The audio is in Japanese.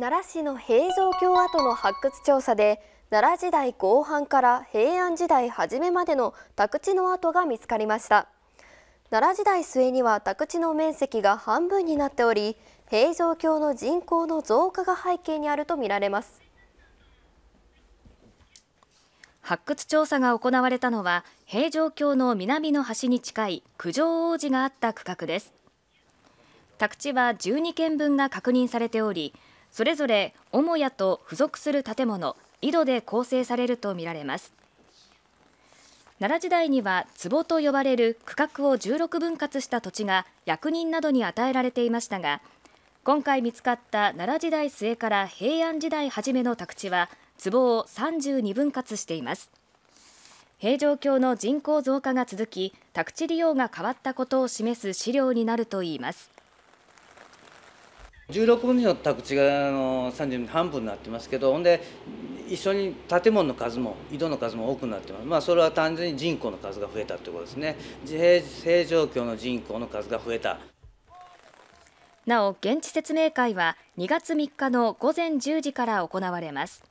奈良市の平城京跡の発掘調査で奈良時代後半から平安時代初めまでの宅地の跡が見つかりました。奈良時代末には宅地の面積が半分になっており平城京の人口の増加が背景にあるとみられます。発掘調査が行われたのは平城京の南の端に近い九条王子があった区画です。宅地は12件分が確認されておりそれぞれ母屋と付属する建物井戸で構成されるとみられます。奈良時代には壺と呼ばれる区画を16分割した土地が役人などに与えられていましたが今回見つかった奈良時代末から平安時代初めの宅地は壺を32分割しています。平城京の人口増加が続き宅地利用が変わったことを示す資料になるといいます。16分の宅地があの30半分になってますけどほんで一緒に建物の数も井戸の数も多くなってます。まあそれは単純に人口の数が増えたということですね。平城京の人口の数が増えた。なお現地説明会は2月3日の午前10時から行われます。